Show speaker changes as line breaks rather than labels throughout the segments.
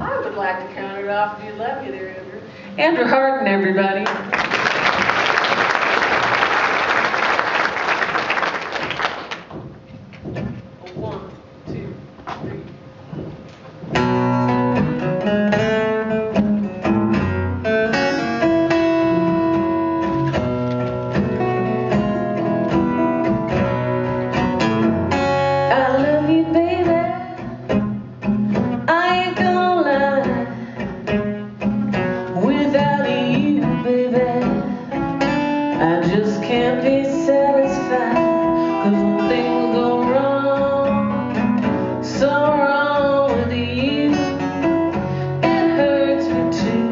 I would like to count it off if you'd let me there, Andrew. Andrew Hardin, everybody. Can't be satisfied. 'Cause when things go wrong, so wrong with you, it hurts me too.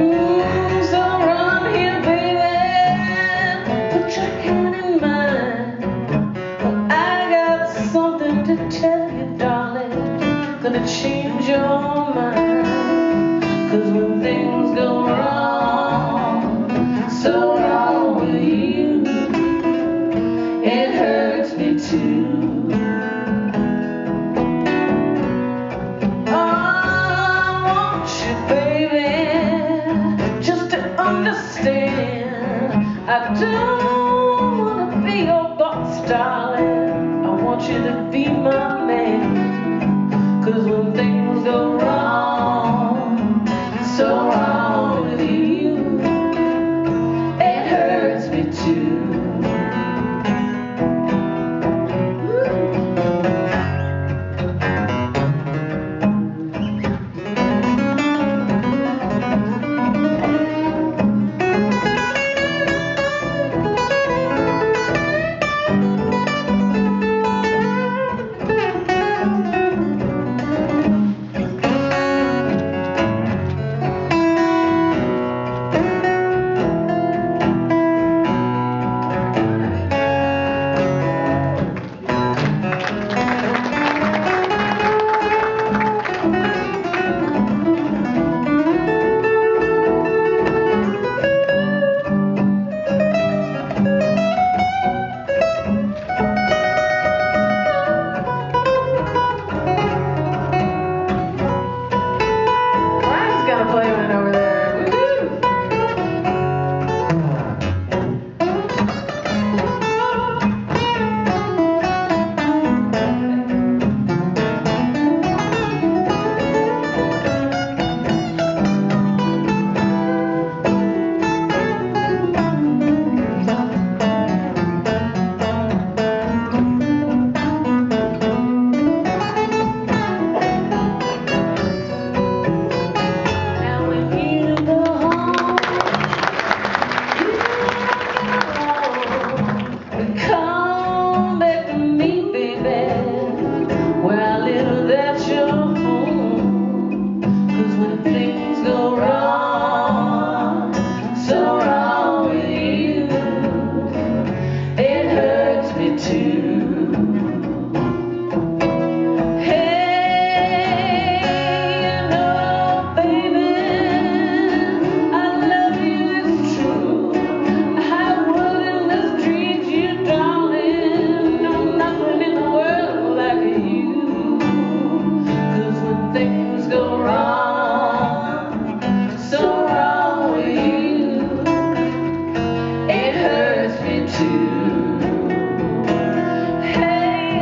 Ooh, so here, baby. Put your hand in mine. I got something to tell you, darling. Gonna change your mind. 'Cause when things so wrong with you, it hurts me too. Oh, I want you, baby, just to understand. I don't wanna be your boss, darling. I want you to be my man. 'Cause when things go wrong, so wrong hurts Hey,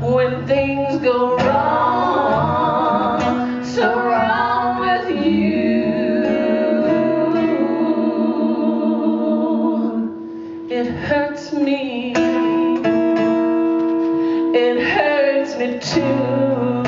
when things go wrong, so wrong with you, it hurts me. It hurts me too.